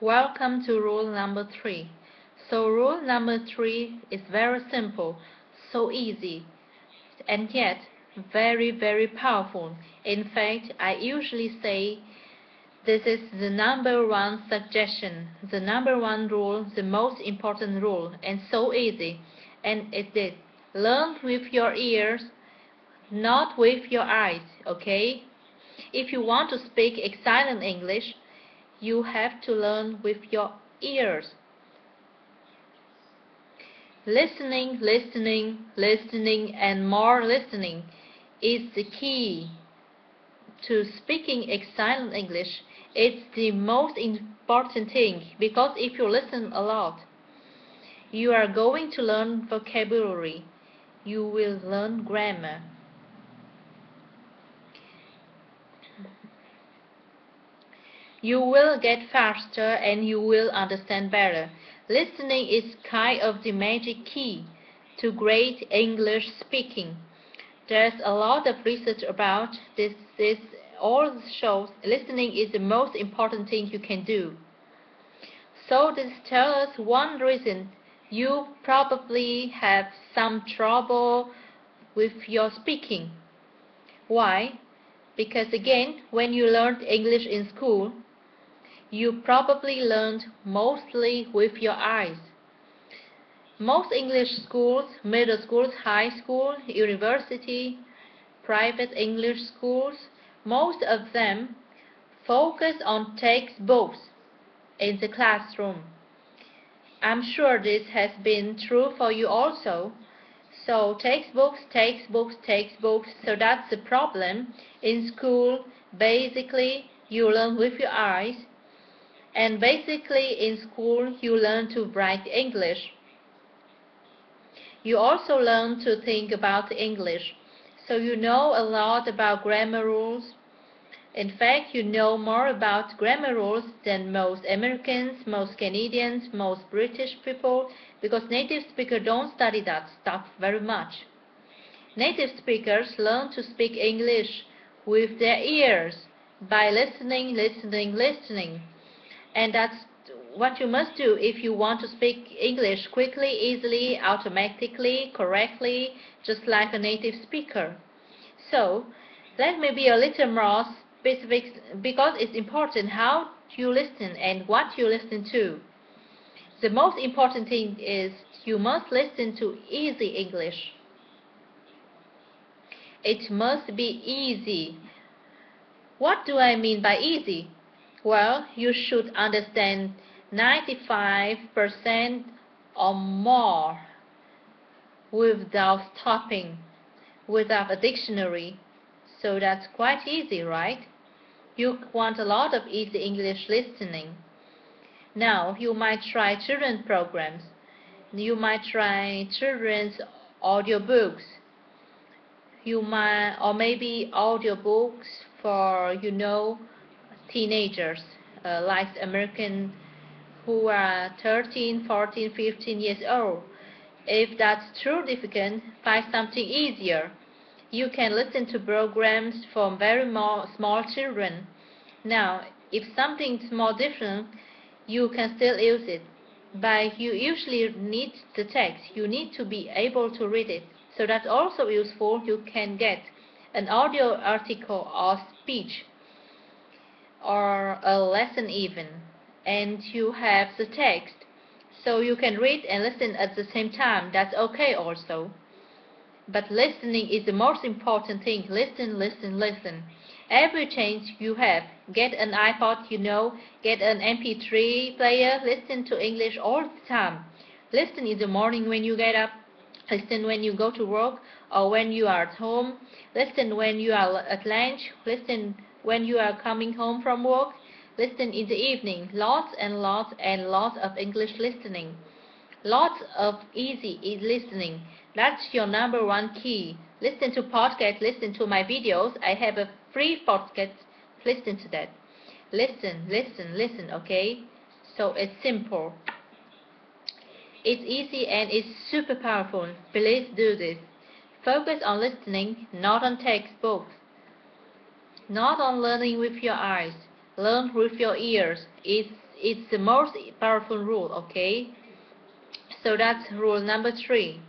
Welcome to rule number three. So rule number three is very simple, so easy, and yet very, very powerful. In fact, I usually say this is the number one suggestion, the number one rule, the most important rule, and so easy. And it is learn with your ears, not with your eyes, okay? If you want to speak excellent English, you have to learn with your ears. Listening, listening, listening, and more listening is the key to speaking excellent English. It's the most important thing because if you listen a lot, you are going to learn vocabulary. You will learn grammar. You will get faster and you will understand better. Listening is kind of the magic key to great English speaking. There's a lot of research about this. This all shows listening is the most important thing you can do. So this tells us one reason you probably have some trouble with your speaking. Why? Because again, when you learned English in school, you probably learned mostly with your eyes. Most English schools, middle schools, high school, university, private English schools, most of them focus on textbooks in the classroom. I'm sure this has been true for you also. So textbooks, textbooks, textbooks, so that's the problem. In school, basically, you learn with your eyes and basically in school you learn to write English. You also learn to think about English, so you know a lot about grammar rules. In fact, you know more about grammar rules than most Americans, most Canadians, most British people, because native speakers don't study that stuff very much. Native speakers learn to speak English with their ears by listening, listening, listening and that's what you must do if you want to speak English quickly, easily, automatically, correctly, just like a native speaker. So, let me be a little more specific because it's important how you listen and what you listen to. The most important thing is you must listen to easy English. It must be easy. What do I mean by easy? Well, you should understand 95% or more without stopping, without a dictionary. So that's quite easy, right? You want a lot of easy English listening. Now, you might try children programs. You might try children's audiobooks. You might, or maybe audiobooks for, you know, teenagers, uh, like American who are 13, 14, 15 years old. If that's too difficult, find something easier. You can listen to programs from very small children. Now, if something's more different, you can still use it. But you usually need the text. You need to be able to read it. So that's also useful. You can get an audio article or speech or a lesson even and you have the text. So you can read and listen at the same time. That's okay also. But listening is the most important thing. Listen listen listen. Every chance you have get an iPod you know get an mp3 player listen to English all the time. Listen in the morning when you get up. Listen when you go to work or when you are at home. Listen when you are at lunch. Listen when you are coming home from work, listen in the evening. Lots and lots and lots of English listening. Lots of easy listening. That's your number one key. Listen to podcast, listen to my videos. I have a free podcast. Listen to that. Listen, listen, listen, okay? So it's simple. It's easy and it's super powerful. Please do this. Focus on listening, not on textbooks not on learning with your eyes. Learn with your ears. It's, it's the most powerful rule, okay? So that's rule number three.